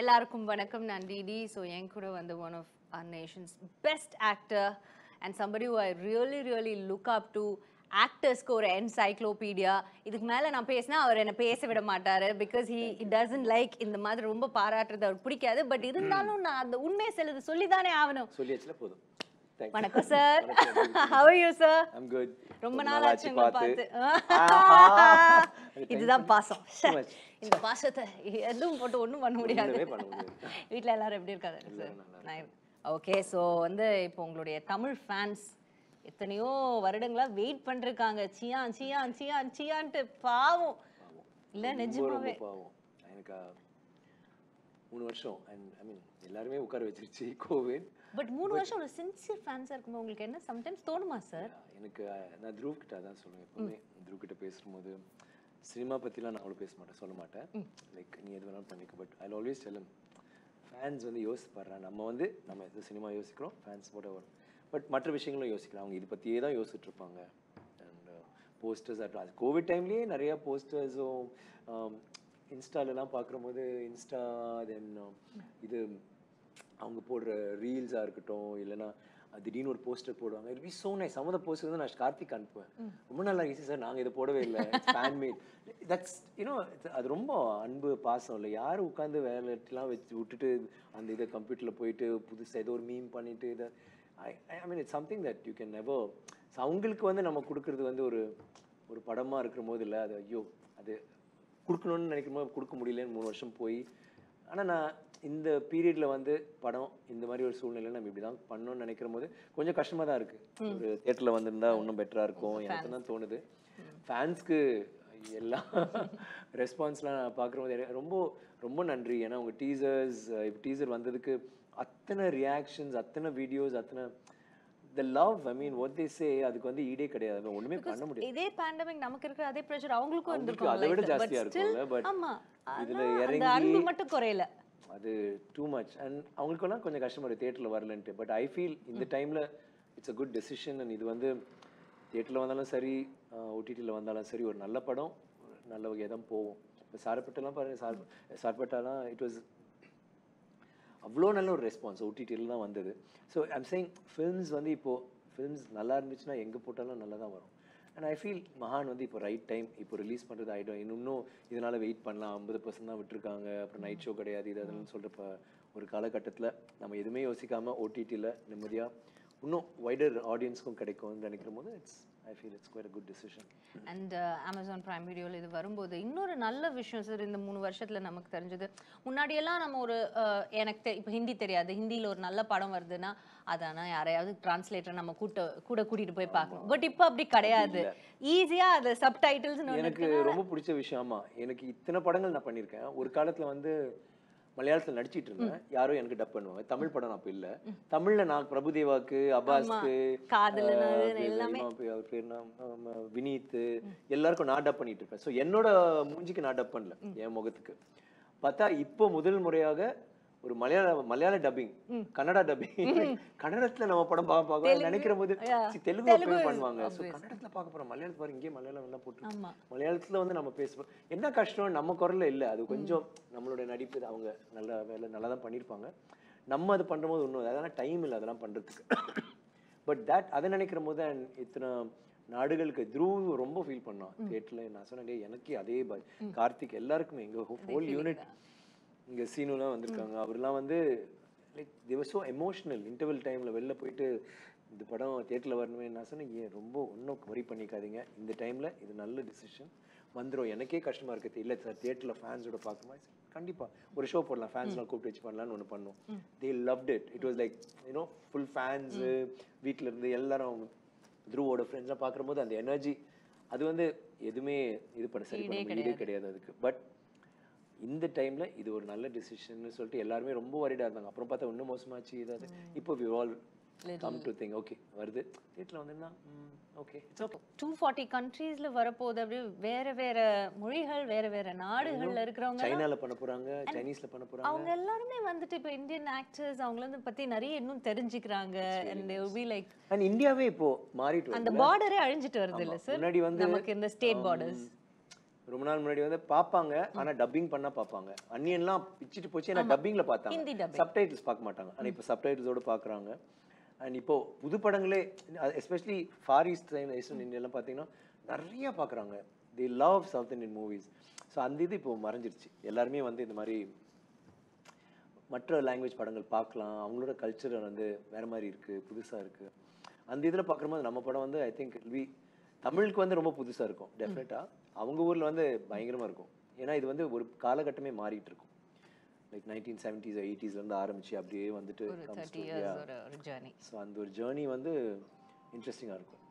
எல்லாருக்கும் வணக்கம். நான் டிடி ஸோ என் கூட வந்து one of our nation's best actor and somebody who I really really look up to ஆக்டர்ஸ்க்கு ஒரு என்சைக்ளோபீடியா இதுக்கு மேலே நான் பேசினா அவர் என்னை பேச விட மாட்டார் பிகாஸ் ஹி டசன்ட் லைக் இந்த மாதிரி ரொம்ப பாராட்டுறது அவர் பிடிக்காது. பட் இருந்தாலும் நான் அந்த உண்மையை செல்லுது சொல்லி தானே ஆகணும். சொல்லியாச்சுல போதும். வணக்கம் sir are you sir I'm good. ரொம்ப ரொம்ப நாள் ஆச்சு உங்களை பார்த்து. இதுதான் பாசம். இந்த பாசத்தை எதுவும் போட்டு ஒண்ணும் பண்ண முடியாது. வீட்ல எல்லாரும் எப்படி இருக்காங்க? சார் ஓகே ஸோ வந்து இப்போ உங்களுடைய தமிழ் ஃபேன்ஸ் எத்தனையோ வருடங்களா வெயிட் பண்ணிருக்காங்க. சியான் சியான் சியான் சியான்ட்டு பாவம். இல்ல நிஜமாவே. பாவம். எனக்கு ஆ, மூணு வருஷம். அண்ட் ஐ மீன் எல்லாருமே உட்கார வச்சிருச்சு கோவிட் பட் மூணு வருஷம் ஒரு சின்சியர் ஃபேன்ஸா இருக்கும்போது உங்களுக்கு என்ன? சம்டைம்ஸ் தோணுமா சார் எனக்கு நான் த்ரூவ் கிட்ட அதான் சொல்லுவேன் எப்பவுமே. த்ரூவ் கிட்ட பேசும்போது சினிமா பற்றிலாம் நான் அவ்வளோ பேச மாட்டேன் சொல்ல மாட்டேன். லைக் நீ எது வேணாலும் பண்ணிக்க. But I always tell 'em fans வந்து யோசிப்பாடுறா நம்ம வந்து நம்ம எது சினிமா யோசிக்கிறோம் ஃபேன்ஸ் போட வரும் பட் மற்ற விஷயங்களும் யோசிக்கலாம். அவங்க இது பற்றியே தான் யோசிச்சுட்டு இருப்பாங்க. அண்ட் போஸ்டர்ஸ் அது கோவிட் டைம்லேயே நிறைய போஸ்டர்ஸும் இன்ஸ்டாலெலாம் பார்க்கும்போது இன்ஸ்டா தென் இது அவங்க போடுற ரீல்ஸாக இருக்கட்டும் இல்லைன்னா திடீர்னு ஒரு போஸ்டர் போடுவாங்க. இட் பி சோ நைஸ் சம்மத போஸ்டர் வந்து நான் கார்த்திக் அனுப்புவேன். ரொம்ப நல்லா இருந்துச்சு சார். நாங்கள் இதை போடவே இல்லை. ஃபேன் மேட் தட்ஸ் யூனோ அது ரொம்ப அன்பு பாசம் இல்லை. யார் உட்காந்து வேலைலாம் வச்சு விட்டுட்டு அந்த இதை கம்ப்யூட்டரில் போயிட்டு புதுசாக ஏதோ ஒரு மீன் பண்ணிட்டு இதை I I mean it's something that you can never அவங்களுக்கு வந்து நம்ம கொடுக்குறது வந்து ஒரு ஒரு படமாக இருக்கிற போது இல்லை. அது ஐயோ அது கொடுக்கணும்னு நினைக்கும் போது கொடுக்க முடியலன்னு மூணு வருஷம் போய் ஆனால் நான் இந்த பீரியட்ல வந்து படம் இந்த மாதிரி ஒரு சூழ்நிலையில நம்ம இப்படி தான் பண்ணணும்னு நினைக்கிற போது கொஞ்சம் கஷ்டமாக தான் இருக்கு. ஒரு தேட்டரில் வந்திருந்தா இன்னும் பெட்டராக இருக்கும். எனக்கு தான் தோணுது. ஃபேன்ஸ்க்கு எல்லா ரெஸ்பான்ஸ்லாம் நான் பார்க்கும்போது எனக்கு ரொம்ப ரொம்ப நன்றி. ஏன்னா உங்கள் டீசர்ஸ் இப்போ டீசர் வந்ததுக்கு அத்தனை ரியாக்ஷன்ஸ் அத்தனை வீடியோஸ் அத்தனை த லவ் ஐ மீன் ஒட் தே சே அதுக்கு வந்து ஈடே கிடையாது. ஒண்ணுமே பண்ண முடியாது. இதே பேண்டமிக் நமக்கு இருக்கிற அதே ப்ரெஷர் அவங்களுக்கும் அவங்களுக்கு இருந்திருக்கும் அதை விட ஜாஸ்தியா இருக்கும்ல, but ஆமா. இதுல இறங்கி- அன்பு மட்டும் குறையல. அது டூ மச் அண்ட் அவங்களுக்கெல்லாம் கொஞ்சம் கஷ்டமா இருக்கு தேட்டரில் வரலன்ட்டு. பட் ஐ ஃபீல் இந்த டைம்ல it's a good decision and இது வந்து தேட்டரில் வந்தாலும் சரி ஓடிடியில் வந்தாலும் சரி ஒரு நல்ல படம் நல்ல வகையாக தான் போகும். இப்போ சார்பட்டெல்லாம் பாருங்க சார் சார்பட்டாலாம் இட் வாஸ் அவ்வளோ நல்ல ஒரு ரெஸ்பான்ஸ் ஓடிடியில் தான் வந்தது. ஸோ ஐம் சேயிங் ஃபில்ம்ஸ் வந்து இப்போது ஃபில்ம்ஸ் நல்லா இருந்துச்சுன்னா எங்கே போட்டாலும் நல்லா தான் வரும். அண்ட் ஐ ஃபீல் மகான் வந்து இப்போ ரைட் டைம் இப்போ ரிலீஸ் பண்ணுறது ஆகிடும் இன்னும் இதனால் வெயிட் பண்ணலாம். ஐம்பது பர்சன்ட் தான் விட்டுருக்காங்க. அப்புறம் நைட் ஷோ கிடையாது இது அதெல்லாம் சொல்கிறப்ப ஒரு காலகட்டத்தில் நம்ம எதுவுமே யோசிக்காமல் ஓடிடியில் நிம்மதியாக இன்னும் வைடர் ஆடியன்ஸ்க்கும் கிடைக்கும்னு நினைக்கிற போது it's I feel it's quite good decision and Amazon Prime வீடியோவில் இது வரும்போது இன்னொரு நல்ல விஷயம் சார் இந்த மூணு வருஷத்துல நமக்கு தெரிஞ்சது. முன்னாடியெல்லாம் நம்ம ஒரு எனக்கு இப்போ ஹிந்தி தெரியாது. ஹிந்தியில் ஒரு நல்ல படம் வருதுன்னா அதானா யாரையாவது டிரான்ஸ்லேட்டர் நம்ம கூட்ட கூட கூட்டிட்டு போய் பார்க்கணும். பட் இப்போ அப்படி கிடையாது. ஈஸியா அது சப்டைட்டில்ஸ் எனக்கு ரொம்ப பிடிச்ச விஷயம் எனக்கு இத்தனை படங்கள் நான் பண்ணியிருக்கேன். ஒரு காலத்துல வந்து மலையாளத்துல நடிச்சிட்டு இருந்தேன். யாரும் எனக்கு டப் பண்ணுவாங்க. தமிழ் படம் அப்ப இல்ல. தமிழ்ல நான் பிரபுதேவாக்கு அப்பாஸ்க்கு காதலன் ஆஹ், அது எல்லாமே. இவன் பேர் அவர் பேர் என்ன? ஆமா, வினீத் எல்லாருக்கும் நான் டப் பண்ணிட்டு இருப்பேன். ஸோ என்னோட மூஞ்சிக்கு நான் டப் பண்ணல. என் முகத்துக்கு. பார்த்தா இப்போ முதல் முறையாக ஒரு மலையாள மலையாள டப்பிங் கன்னடா டப்பிங் கன்னடத்துல நம்ம படம் பார்க்க பார்க்க நினைக்கிற போது தெலுங்கு பண்ணுவாங்க. ஸோ கன்னடத்துல பார்க்க போறோம். மலையாளத்துல பாரு இங்கே மலையாளம் எல்லாம் போட்டு மலையாளத்துல வந்து நம்ம பேசுவோம். என்ன கஷ்டம்? நம்ம குரல்ல இல்ல. அது கொஞ்சம் நம்மளோட நடிப்பு அவங்க நல்ல வேலை நல்லா தான் பண்ணியிருப்பாங்க. நம்ம அது பண்ணும்போது ஒன்றும் அதெல்லாம் டைம் இல்லை அதெல்லாம் பண்றதுக்கு. பட் தட் அதை நினைக்கிற போது இத்தனை நாடுகளுக்கு த்ரூவ் ரொம்ப ஃபீல் பண்ணோம். தேட்டரில் நான் சொன்னேன் "டேய், எனக்கே அதே பாய் கார்த்திக் எல்லாருக்குமே எங்க ஹோல் யூனிட் இங்க சீனுலாம் வந்திருக்காங்க. அவர்லாம் வந்து like they were so emotional interval டைம்ல வெளில போயிட்டு இந்த படம் தேட்டரில் வரணுமே நான் சொன்னேன் ஏன் ரொம்ப ஒன்றும் வரி பண்ணிக்காதீங்க. இந்த டைம்ல இது நல்ல டிசிஷன் வந்துரும். எனக்கே கஷ்டமா இருக்குது இல்லை சார் தேட்டரில் ஃபேன்ஸோட பார்க்குமா கண்டிப்பா. ஒரு ஷோ போடலாம். ஃபேன்ஸ்லாம் கூப்பிட்டு வச்சு பண்ணலாம்னு ஒன்று பண்ணோம். They loved it it was like you know full fans வீட்டில் இருந்து எல்லாரும் த்ரூவோட ஃப்ரெண்ட்ஸ்லாம் பார்க்கும்போது அந்த எனர்ஜி அது வந்து எதுவுமே இது பண்ண சரி பண்ண கிடையாது. அதுக்கு. பட் இந்த டைம்ல இது ஒரு நல்ல டிசிஷன் சொல்லிட்டு எல்லாருமே ரொம்ப வரிடா இருந்தாங்க. அப்புறம் பார்த்தா இன்னும் மோசமாச்சு இதாவது இப்போ we all come to think okay வருது. வீட்டில் வந்துன்னா okay it's okay two forty கண்ட்ரீஸ்ல வரப்போகுது அப்படியே வேற வேற மொழிகள் வேற வேற நாடுகள்ல இருக்கிறவங்க சைனால பண்ண போறாங்க சைனீஸ்ல பண்ண போறாங்க. அவங்க எல்லாருமே வந்துட்டு இப்போ இந்தியன் ஆக்டர்ஸ் அவங்கள வந்து பத்தி நிறைய இன்னும் தெரிஞ்சுக்கிறாங்க. அண்ட் பி லைக் அண்ட் இந்தியாவே இப்போ மாறிட்டு அந்த பார்டரே அழிஞ்சிட்டு வருது இல்ல சார் முன்னாடி வந்து நமக்கு இந்த ஸ்டேட் பார்டர்ஸ் ரொம்ப நாள் முன்னாடி வந்து பார்ப்பாங்க ஆனா டப்பிங் பண்ணா பார்ப்பாங்க. அன்னியன்லாம் பிச்சுட்டு போச்சு ஏன்னா டப்பிங்ல பார்த்தாங்க. சப்டைட்டில்ஸ் பார்க்க மாட்டாங்க. ஆனா இப்போ சப்டைட்டில்ஸோட பார்க்குறாங்க. அண்ட் இப்போ புது படங்களே எஸ்பெஷலி ஃபார் ஈஸ்ட் ஈஸ்டர்ன் இந்தியாலாம் பார்த்தீங்கன்னா நிறைய பார்க்குறாங்க. They love south Indian movies so அந்த இது இப்போ மறைஞ்சிருச்சு. எல்லாருமே வந்து இந்த மாதிரி மற்ற லாங்குவேஜ் படங்கள் பார்க்கலாம். அவங்களோட கல்ச்சர் வந்து வேற மாதிரி இருக்கு புதுசா இருக்கு. அந்த இதில் பார்க்கும்போது நம்ம படம் வந்து ஐ திங்க் வி தமிழுக்கு வந்து ரொம்ப புதுசா இருக்கும் டெஃபினட்டா அவங்க ஊர்ல வந்து பயங்கரமா இருக்கும். ஏன்னா இது வந்து ஒரு காலகட்டமே மாறிட்டு இருக்கும் லைக் நைன்டீன் செவன்டீஸ் எயிட்டிஸ்லேருந்து ஆரம்பிச்சு அப்படியே வந்துட்டு ஸோ அந்த ஒரு ஜேர்னி வந்து இன்ட்ரெஸ்டிங்காக இருக்கும்.